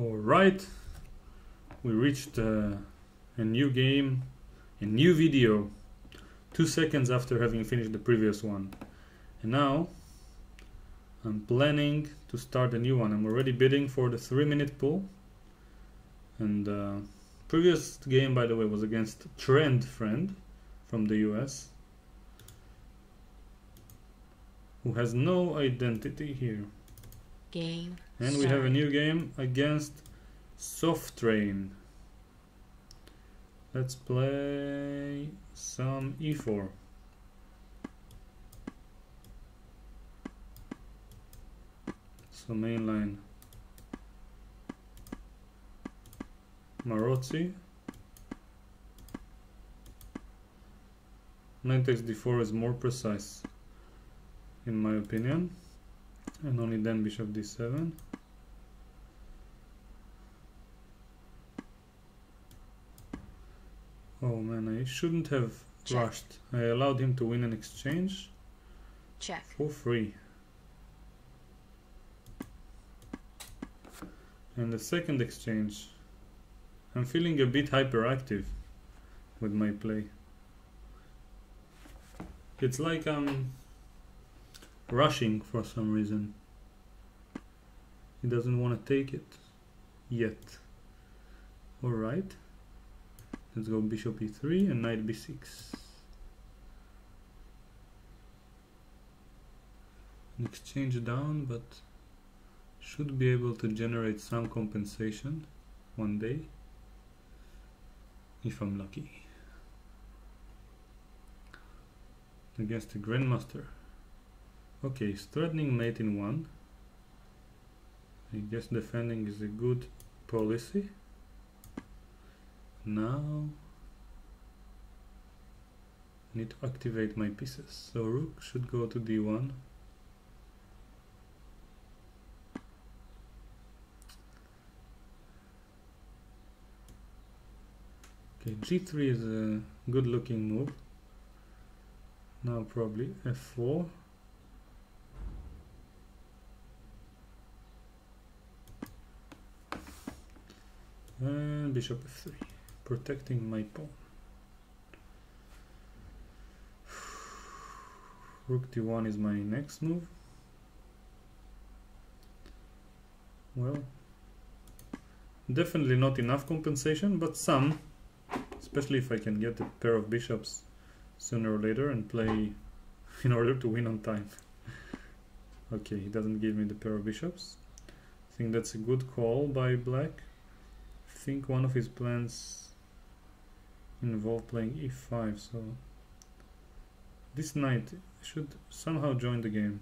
Alright, we reached uh, a new game, a new video, two seconds after having finished the previous one. And now I'm planning to start a new one. I'm already bidding for the three minute pool. And uh, previous game, by the way, was against Trend Friend from the US, who has no identity here. Game. And we have a new game against softrain. Let's play some e4. So mainline Maróczy. Knight takes d4 is more precise in my opinion and only then bishop d7 oh man I shouldn't have Check. rushed. I allowed him to win an exchange. Check. for free. And the second exchange. I'm feeling a bit hyperactive with my play. It's like I'm rushing for some reason. He doesn't want to take it yet. Alright. Let's go bishop e3 and knight b6 an exchange down but should be able to generate some compensation one day if I'm lucky. Against the grandmaster okay threatening mate in one. I guess defending is a good policy. Now I need to activate my pieces. So rook should go to d1 okay g3 is a good looking move. Now probably f4 and bishop f3 protecting my pawn. Rook d1 is my next move. Well definitely not enough compensation but some especially if I can get a pair of bishops sooner or later and play in order to win on time. Okay he doesn't give me the pair of bishops. I think that's a good call by black think one of his plans involved playing e5 so this knight should somehow join the game.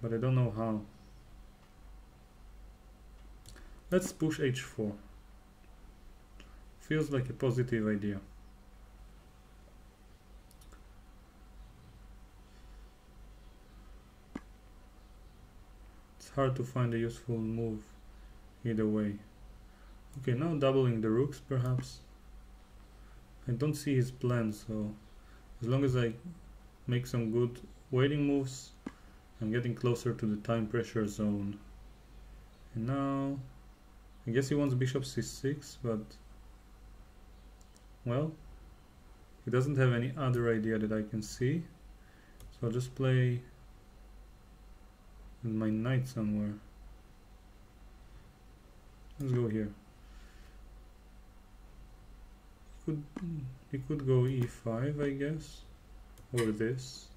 But I don't know how. Let's push h4 feels like a positive idea. It's hard to find a useful move either way okay now doubling the rooks perhaps. I don't see his plan so as long as I make some good waiting moves I'm getting closer to the time pressure zone. And now I guess he wants bishop c6 but well he doesn't have any other idea that I can see. So I'll just play with my knight somewhere. Let's go here could could go e5 I guess or this.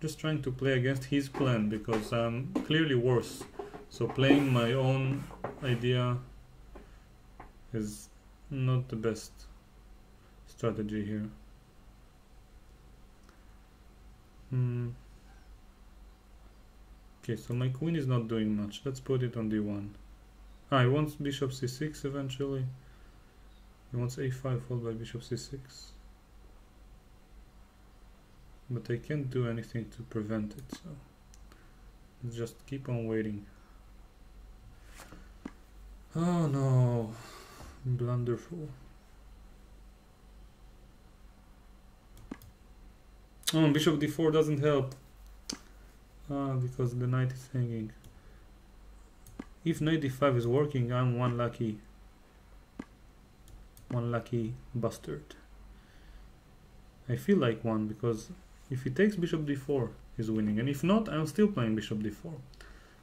Just trying to play against his plan because I'm clearly worse. So playing my own idea is not the best strategy here. Hmm. okay so my queen is not doing much. Let's put it on d1 ah, want bishop c6 eventually he wants a5 followed by bishop c6 but I can't do anything to prevent it so let's just keep on waiting. Oh no. Blunderful. Oh bishop d4 doesn't help. Ah because the knight is hanging. If knight d5 is working, I'm one lucky, one lucky bastard. I feel like one because if he takes bishop d4, he's winning, and if not, I'm still playing bishop d4.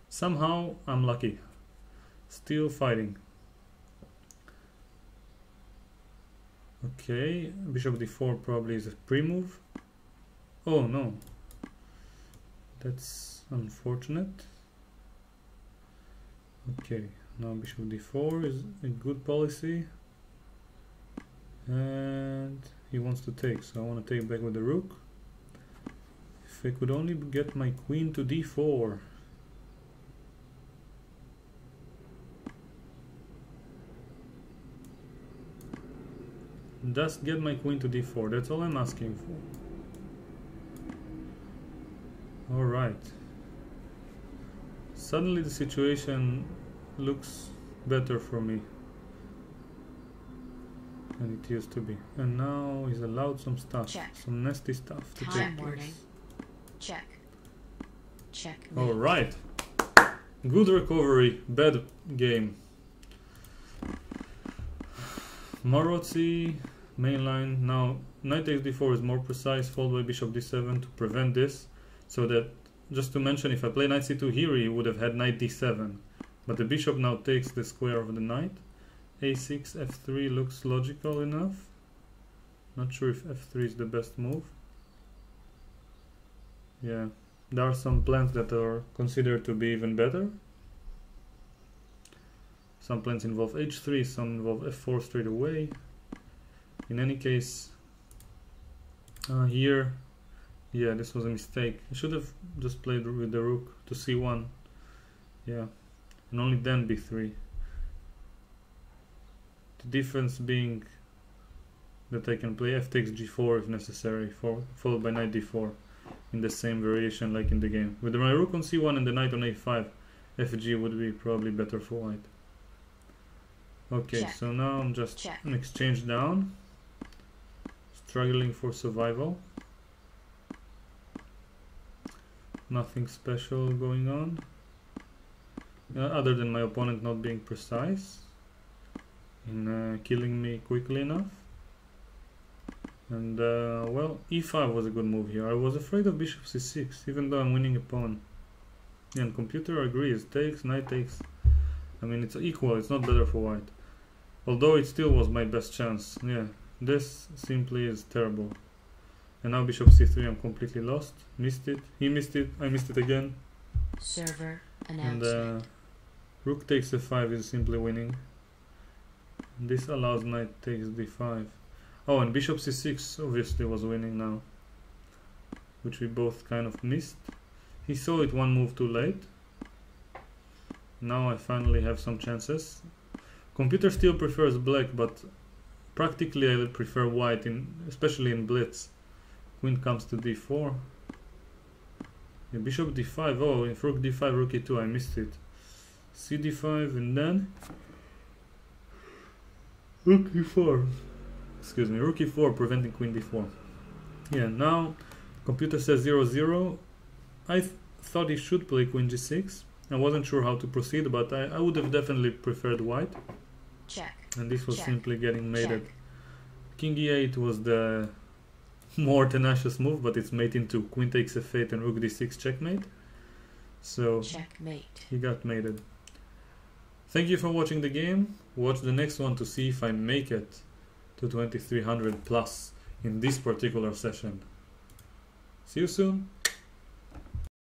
Somehow, I'm lucky. Still fighting. Okay, bishop d4 probably is a pre-move. Oh no, that's unfortunate. Okay, now bishop d4 is a good policy. And he wants to take, so I want to take back with the rook. If I could only get my queen to d4. Just get my queen to d4, that's all I'm asking for. Alright. Suddenly the situation looks better for me than it used to be. And now he's allowed some stuff, Check. some nasty stuff to Time take warning. place. Check. Check. Alright. Good recovery, bad game. Maróczy, mainline. Now, knight takes d4 is more precise, followed by bishop d7 to prevent this. So that, just to mention, if I play knight c2 here, he would have had knight d7. But the bishop now takes the square of the knight. A6, f3 looks logical enough. Not sure if f3 is the best move. Yeah, there are some plans that are considered to be even better. Some plans involve h3, some involve f4 straight away. In any case, uh, here, yeah, this was a mistake. I should have just played with the rook to c1. Yeah, and only then b3. The difference being that I can play f takes g4 if necessary, for, followed by knight d4 in the same variation like in the game. With my rook on c1 and the knight on a5, fg would be probably better for white. Okay, Check. so now I'm just Check. an exchange down, struggling for survival. Nothing special going on, uh, other than my opponent not being precise in uh, killing me quickly enough. And uh, well, e5 was a good move here. I was afraid of bishop c6, even though I'm winning a pawn. And computer agrees. Takes, knight takes. I mean, it's equal. It's not better for white. Although it still was my best chance. Yeah, this simply is terrible. And now bishop c3, I'm completely lost. Missed it. He missed it. I missed it again. Server And uh, rook takes f5 is simply winning. This allows knight takes d5. Oh, and bishop c6 obviously was winning now, which we both kind of missed. He saw it one move too late. Now I finally have some chances. Computer still prefers black, but practically I would prefer white, in especially in blitz. Queen comes to d4. Yeah, bishop d5. Oh, in rook d5, rook e2, I missed it. c d5 and then rook e4 excuse me, rook e4 preventing queen d4. Yeah, now computer says 0 0. I th thought he should play queen g6. I wasn't sure how to proceed, but I, I would have definitely preferred white, Check. and this was Check. simply getting mated. Check. King e8 was the more tenacious move, but it's mate into queen takes f8 and rook d6 checkmate. So Checkmate. he got mated. Thank you for watching the game. Watch the next one to see if I make it to 2300 plus in this particular session. See you soon.